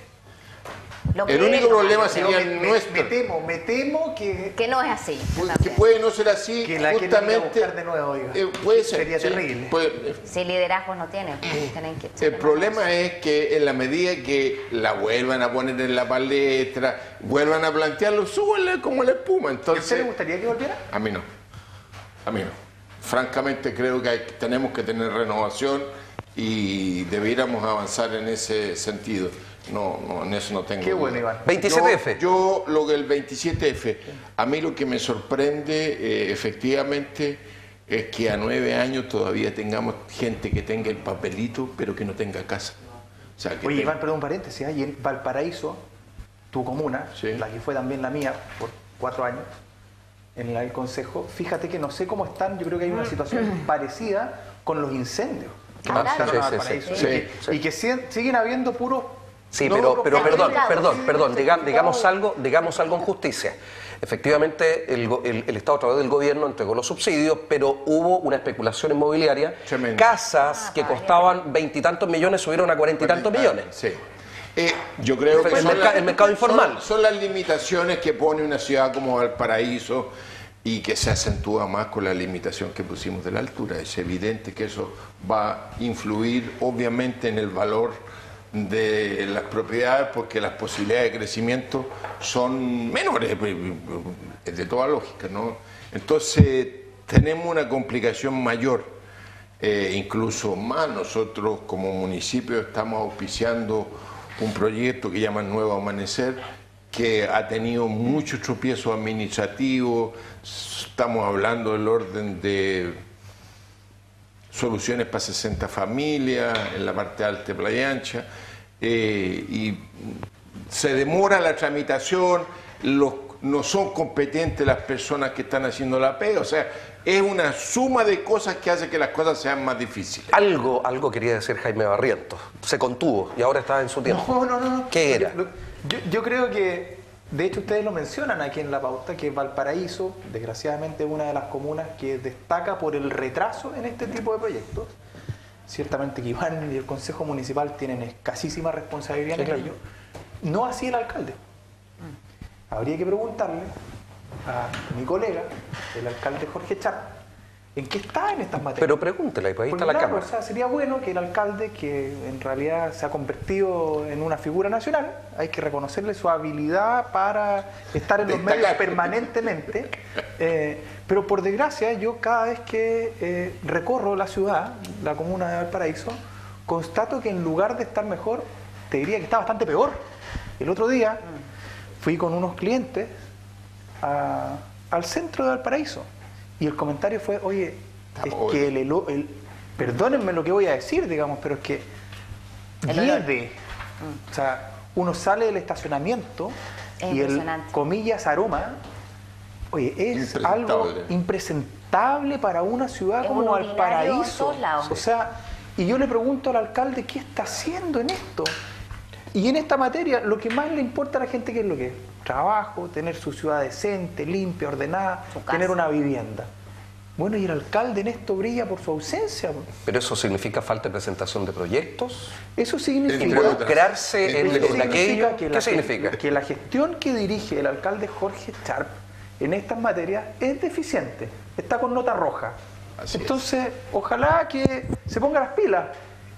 el único problema sería me, nuestro. Me temo, me temo que... Que no es así. Que puede no ser así, que la justamente... de nuevo, oiga. Eh, puede ser. Sería terrible. si liderazgo no tiene, El problema es que en la medida que la vuelvan a poner en la palestra, vuelvan a plantearlo, súbenle como la espuma. Entonces, ¿A usted le gustaría que volviera? A mí no. A mí no. Francamente creo que tenemos que tener renovación y debiéramos avanzar en ese sentido. No, no, en eso no tengo. Qué bueno, Iván. 27F. Yo, lo del 27F, a mí lo que me sorprende eh, efectivamente es que a nueve años todavía tengamos gente que tenga el papelito, pero que no tenga casa. Oye, Iván, perdón un paréntesis, ahí en Valparaíso, tu comuna, la que fue también la mía por cuatro años, en el Consejo, fíjate que no sé cómo están, yo creo que hay una situación parecida con los incendios. y que siguen habiendo puros Sí, pero, pero perdón, perdón, perdón, digamos, algo, digamos algo en justicia. Efectivamente, el, Estado a través del gobierno entregó los subsidios, pero hubo una especulación inmobiliaria. Casas que costaban veintitantos millones subieron a cuarenta y tantos millones. Sí. Eh, yo creo que el, mercado informal. Son, las limitaciones que pone una ciudad como Valparaíso y que se acentúa más con la limitación que pusimos de la altura. Es evidente que eso va a influir obviamente en el valor de las propiedades porque las posibilidades de crecimiento son menores, es de toda lógica, ¿no? Entonces tenemos una complicación mayor, eh, incluso más nosotros como municipio estamos auspiciando un proyecto que llama Nuevo Amanecer, que ha tenido muchos tropiezos administrativos, estamos hablando del orden de soluciones para 60 familias en la parte alta de Playa Ancha, eh, y se demora la tramitación, no son competentes las personas que están haciendo la P, o sea, es una suma de cosas que hace que las cosas sean más difíciles. Algo, algo quería decir Jaime Barrientos, se contuvo y ahora está en su tiempo. No, no, no. ¿Qué era? Yo, yo creo que de hecho, ustedes lo mencionan aquí en la pauta, que Valparaíso, desgraciadamente, es una de las comunas que destaca por el retraso en este tipo de proyectos. Ciertamente que Iván y el Consejo Municipal tienen escasísima responsabilidad en ello. No así el alcalde. Habría que preguntarle a mi colega, el alcalde Jorge Char, ¿En qué está en estas materias? Pero pregúntele, ahí está la Cámara. O sea, sería bueno que el alcalde, que en realidad se ha convertido en una figura nacional, hay que reconocerle su habilidad para estar en los medios permanentemente. Eh, pero por desgracia, yo cada vez que eh, recorro la ciudad, la comuna de Valparaíso, constato que en lugar de estar mejor, te diría que está bastante peor. El otro día fui con unos clientes al centro de Valparaíso y el comentario fue, oye, es que el, perdónenme lo que voy a decir, digamos, pero es que hiede, O sea, uno sale del estacionamiento Es y el comillas aroma, oye, es Impresentable. algo impresentable para una ciudad Es como Valparaíso. O sea, y yo le pregunto al alcalde qué está haciendo en esto. Y en esta materia, lo que más le importa a la gente, ¿qué es lo que es? Trabajo, tener su ciudad decente, limpia, ordenada, tener una vivienda. Bueno, y el alcalde en esto brilla por su ausencia. Pero eso significa falta de presentación de proyectos, Eso significa... involucrarse en, aquello. que ¿Qué la, significa? Que la gestión que dirige el alcalde Jorge Sharp en estas materias es deficiente, está con nota roja. Así es. Entonces, ojalá que se ponga las pilas,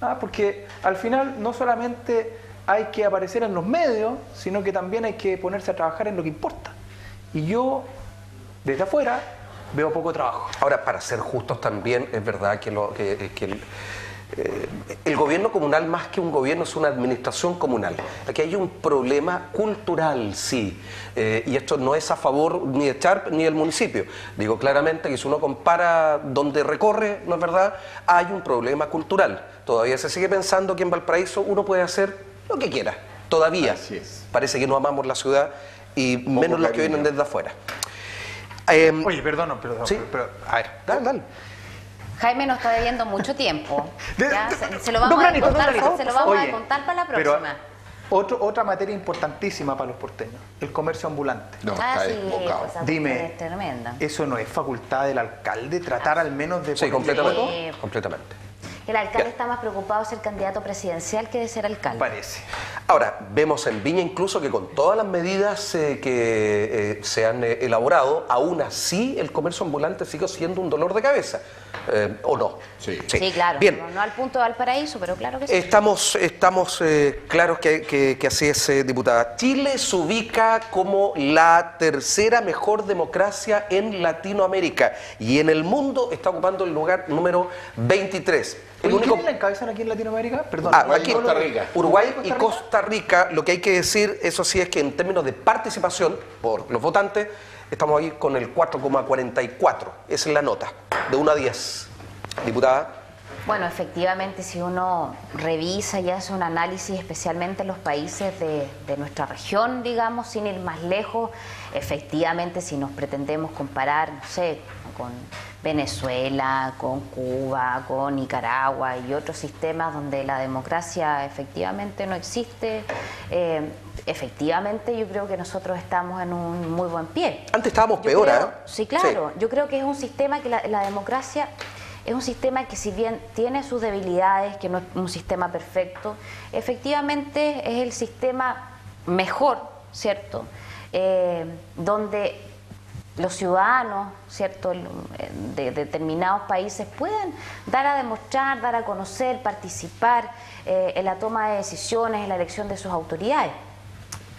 ¿ah? porque al final no solamente hay que aparecer en los medios, sino que también hay que ponerse a trabajar en lo que importa. Y yo, desde afuera, veo poco trabajo. Ahora, para ser justos también, es verdad que, lo- que- el, eh, el gobierno comunal, más que un gobierno, es una administración comunal. Aquí hay un problema cultural, sí. Eh, y esto no es a favor ni de Charp ni del municipio. Digo claramente que si uno compara donde recorre, ¿no es verdad? Hay un problema cultural. Todavía se sigue pensando que en Valparaíso uno puede hacer lo que quiera. Todavía. Así es. Parece que no amamos la ciudad y menos los que vienen desde afuera. Em, Oye, perdón, perdón, Sí. pero, a ver, dale, dale. Jaime nos está debiendo mucho tiempo. De- Ya, de- se, se lo vamos, Granito, a, contar, se lo vamos a contar para la Pero próxima. otro- otra materia importantísima para los porteños, el comercio ambulante. No, ah, está sí, pues, Dime, es tremenda. ¿eso no es facultad del alcalde tratar al menos de Sí, completamente. Sí. Completamente. El alcalde Ya. está más preocupado de ser candidato presidencial que de ser alcalde. Parece. Ahora, vemos en Viña incluso que con todas las medidas eh, que eh, se han eh, elaborado, aún así el comercio ambulante sigue siendo un dolor de cabeza. Eh, ¿O no? Sí. Sí, claro. Bien. No, no al punto de Valparaíso, pero claro que sí. Estamos, estamos eh, claros que, que- que así es, eh, diputada. Chile se ubica como la tercera mejor democracia en Latinoamérica y en el mundo está ocupando el lugar número 23. El único ¿Quién la encabezan aquí en Latinoamérica? Perdón. Ah, Uruguay y aquí, Costa Rica. Uruguay y? Costa Rica, lo que hay que decir, eso sí, es que en términos de participación por los votantes, estamos ahí con el 4,44. Esa es la nota, de 1 a 10. Diputada, Bueno, efectivamente, si uno revisa y hace un análisis, especialmente en los países de, de nuestra región, digamos, sin ir más lejos, efectivamente, si nos pretendemos comparar, no sé, con Venezuela, con Cuba, con Nicaragua y otros sistemas donde la democracia efectivamente no existe, eh, efectivamente yo creo que nosotros estamos en un muy buen pie. antes estábamos Yo peor, creo- ¿eh? Sí, claro. Yo creo que es un sistema que la, la democracia es un sistema que si bien tiene sus debilidades, que no es un sistema perfecto, efectivamente es el sistema mejor, ¿cierto? Eh, donde los ciudadanos, ¿cierto?, de determinados países pueden dar a demostrar, dar a conocer, participar eh, en la toma de decisiones, en la elección de sus autoridades.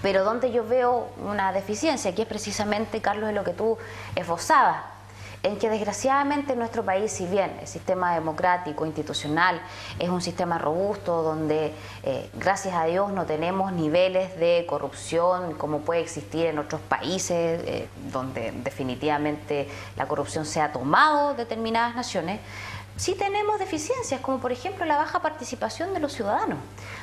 Pero donde yo veo una deficiencia, que es precisamente, Carlos, en lo que tú esbozabas, en que desgraciadamente en nuestro país, si bien el sistema democrático, institucional, es un sistema robusto, donde eh, gracias a Dios no tenemos niveles de corrupción como puede existir en otros países, eh, donde definitivamente la corrupción se ha tomado determinadas naciones, Sí tenemos deficiencias, como por ejemplo la baja participación de los ciudadanos,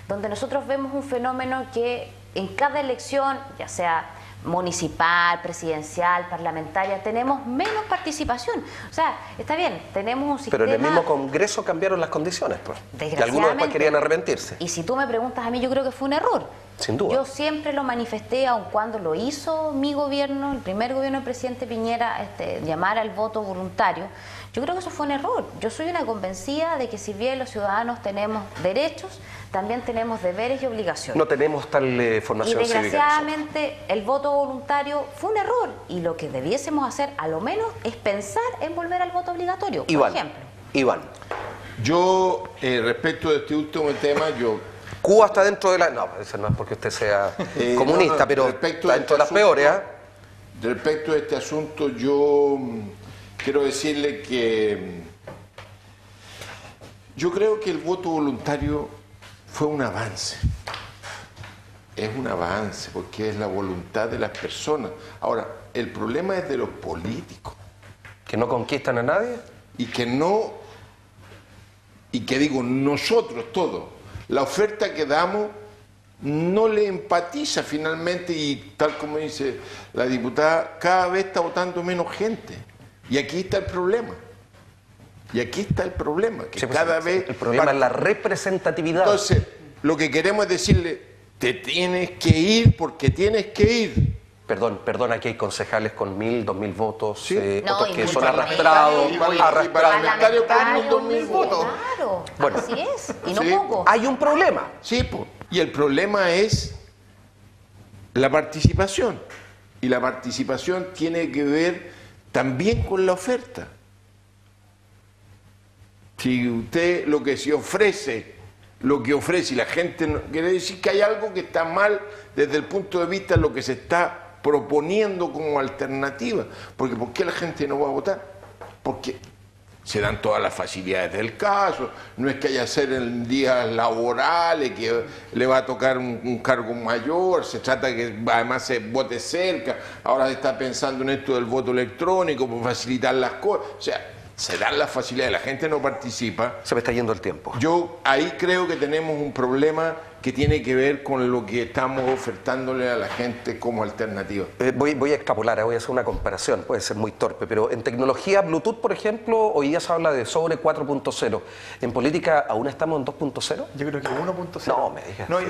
donde nosotros vemos un fenómeno que en cada elección, ya sea municipal, presidencial, parlamentaria, tenemos menos participación. O sea, está bien, tenemos un sistema... Pero en el mismo Congreso cambiaron las condiciones, pues. Y algunos después querían arrepentirse. Y si tú me preguntas a mí, yo creo que fue un error. Sin duda. Yo siempre lo manifesté, aun cuando lo hizo mi gobierno, el primer gobierno del presidente Piñera, este, llamar al voto voluntario. Yo creo que eso fue un error. Yo soy una convencida de que si bien los ciudadanos tenemos derechos, también tenemos deberes y obligaciones. No tenemos tal eh, Y formación cívica. nosotros. desgraciadamente el voto voluntario fue un error y lo que debiésemos hacer a lo menos es pensar en volver al voto obligatorio, por Iván, ejemplo. Iván, Yo, eh, respecto de este último tema, yo Cuba está dentro de la... No, eso no es porque usted sea Eh, comunista, no, no, pero respecto está de dentro de las este peores, asunto, ¿ah? Respecto a este asunto, yo mm, quiero decirle que mm, yo creo que el voto voluntario fue un avance. Es un avance porque es la voluntad de las personas. Ahora, el problema es de los políticos Que no conquistan a nadie. y que no, y que digo, nosotros todos, la oferta que damos no le empatiza finalmente y tal como dice la diputada, cada vez está votando menos gente. Y aquí está el problema. Y aquí está el problema, que Sí, pues, cada sí, vez... El problema es la representatividad. Entonces, lo que queremos es decirle, te tienes que ir porque tienes que ir. Perdón, perdón, aquí hay concejales con mil, dos mil votos, Sí. eh, No, otros que son arrastrados, arrastrados. con mil, dos mil votos. votos. Claro, Bueno. así es, y no Sí. poco. Hay un problema. Sí, po. y el problema es la participación. Y la participación tiene que ver también con la oferta. Si usted lo que se ofrece, lo que ofrece y la gente no, quiere decir que hay algo que está mal desde el punto de vista de lo que se está proponiendo como alternativa. Porque ¿por qué la gente no va a votar? Porque se dan todas las facilidades del caso, no es que haya hacer en días laborales, que le va a tocar un, cargo mayor, se trata que además se vote cerca, ahora se está pensando en esto del voto electrónico por facilitar las cosas, o sea, se dan las facilidades, la gente no participa. Se me está yendo el tiempo. Yo ahí creo que tenemos un problema que tiene que ver con lo que estamos ofertándole a la gente como alternativa. Eh, voy, voy a extrapolar, eh, voy a hacer una comparación, puede ser muy torpe, pero en tecnología Bluetooth, por ejemplo, hoy día se habla de sobre 4.0. ¿En política aún estamos en 2.0? Yo creo que 1.0. No, me digas. No, y-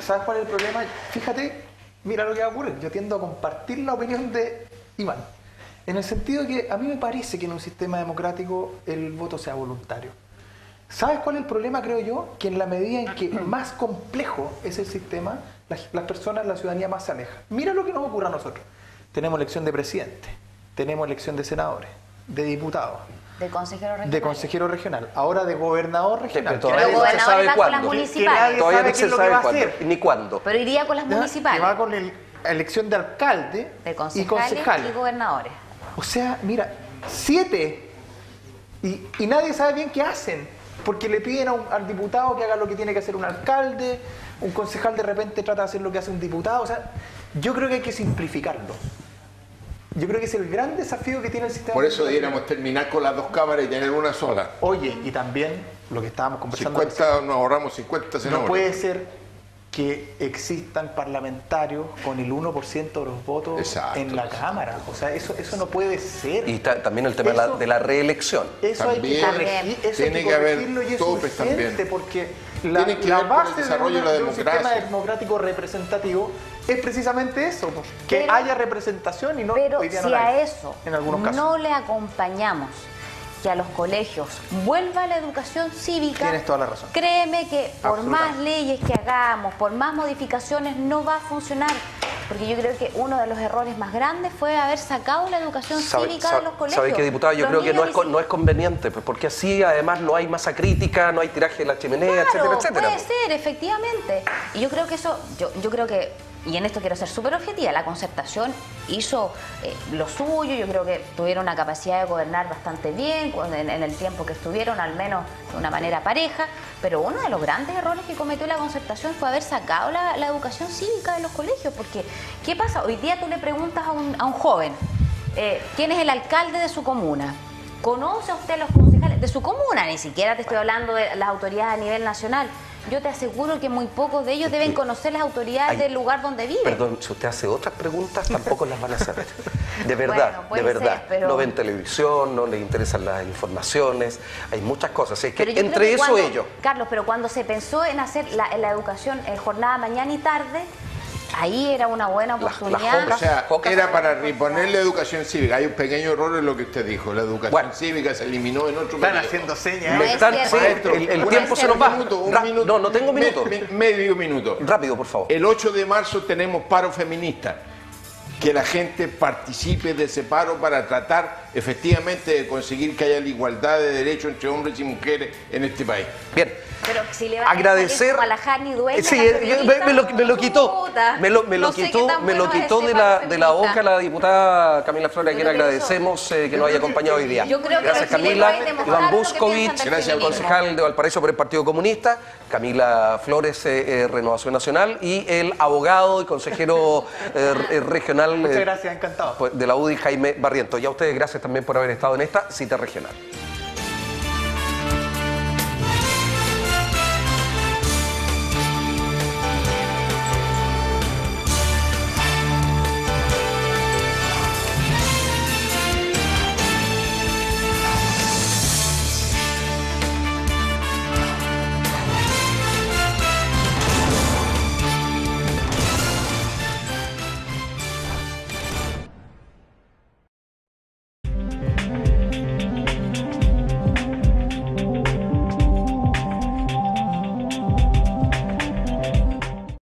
¿Sabes cuál es el problema? Fíjate, mira lo que va a ocurrir. Yo tiendo a compartir la opinión de Iván. En el sentido de que a mí me parece que en un sistema democrático el voto sea voluntario. ¿Sabes cuál es el problema, creo yo? Que en la medida en que más complejo es el sistema, las, las personas, la ciudadanía más se aleja. Mira lo que nos ocurre a nosotros. Tenemos elección de presidente, tenemos elección de senadores, de diputados, De consejero regional. de consejero regional, ahora de gobernador regional. pero todavía Pero no se gobernador sabe va con las cuándo. municipales. nadie Todavía sabe no qué se sabe va a cuándo, hacer. ni cuándo. Pero iría con las municipales, Que va con el- la elección de alcalde de y concejales concejales. y gobernadores. O sea, mira, siete. Y, y nadie sabe bien qué hacen. Porque le piden a un- al diputado que haga lo que tiene que hacer un alcalde, un concejal de repente trata de hacer lo que hace un diputado. O sea, yo creo que hay que simplificarlo. Yo creo que es el gran desafío que tiene el sistema. Por eso debiéramos terminar con las dos cámaras y tener una sola. Oye, y también lo que estábamos conversando 50, nos ahorramos 50 No senadores. puede ser que existan parlamentarios con el 1% de los votos Exacto. en la Cámara. O sea, eso, eso no puede ser. Y ta- también el tema de la, Eso- de la reelección. Eso hay que corregir, eso tiene hay que que haber corregirlo y es topes urgente también. porque la, Tiene que la ver con el base de, desarrollo de un sistema democrático representativo es precisamente eso, pues, que Pero- haya representación y no Pero hoy día si no la a hay, eso en algunos casos. no le acompañamos que a los colegios vuelva la educación cívica, Tienes toda la razón. créeme que por más leyes que hagamos, por más modificaciones, no va a funcionar. Porque yo creo que uno de los errores más grandes fue haber sacado la educación ¿Sabe, cívica sabe- de los colegios. sabe qué, diputado? Yo Los creo que no es, no es conveniente, pues, porque así además no hay masa crítica, no hay tiraje de la chimenea, Claro, etcétera, etcétera. puede ser, efectivamente. Y yo creo que eso, yo, yo creo que, y en esto quiero ser súper objetiva, la concertación hizo eh, lo suyo, yo creo que tuvieron una capacidad de gobernar bastante bien en, el tiempo que estuvieron, al menos de una manera pareja, pero uno de los grandes errores que cometió la concertación fue haber sacado la, la educación cívica de los colegios, porque ¿qué pasa? Hoy día tú le preguntas a un, a un joven, eh, ¿quién es el alcalde de su comuna? ¿Conoce a usted los concejales de su comuna? Ni siquiera te estoy hablando de las autoridades a nivel nacional. Yo te aseguro que muy pocos de ellos deben conocer las autoridades Ay, del lugar donde viven. Perdón, si usted hace otras preguntas, tampoco las van a saber. De verdad, Bueno, de verdad. ser, pero- No ven televisión, no les interesan las informaciones, hay muchas cosas. Es que entre que eso cuando- ellos. Carlos, pero cuando se pensó en hacer la, en la educación en jornada mañana y tarde, ahí era una buena oportunidad. O sea, Pocas- era para reponer la educación cívica. Hay un pequeño error en lo que usted dijo. La educación Bueno. cívica se eliminó en otro Están periodo. haciendo señas. No es Maestro, el, tiempo se nos un va. minuto, un minuto. No, no tengo Me- minuto. me- medio minuto. Rápido, por favor. El 8 de marzo tenemos paro feminista. Que la gente participe de ese paro para tratar efectivamente de conseguir que haya la igualdad de derechos entre hombres y mujeres en este país. Bien. Pero si le va a agradecer. a la Jani Dueña, sí, la yo- me, me lo, me lo quitó. puta. Me lo, me lo No sé qué quitó, me lo bueno quitó ese de la, de la boca la diputada Camila Flores, a quien agradecemos eh, que nos haya acompañado hoy día. Yo creo que Gracias Camila, Iván Buscovich, gracias concejal de Valparaíso por el Partido Comunista, Camila Flores, eh, eh, Renovación Nacional, y el abogado y consejero eh, eh, regional Muchas eh, gracias, encantado. pues, de la UDI, Jaime Barriento. Y a ustedes gracias también por haber estado en esta cita regional.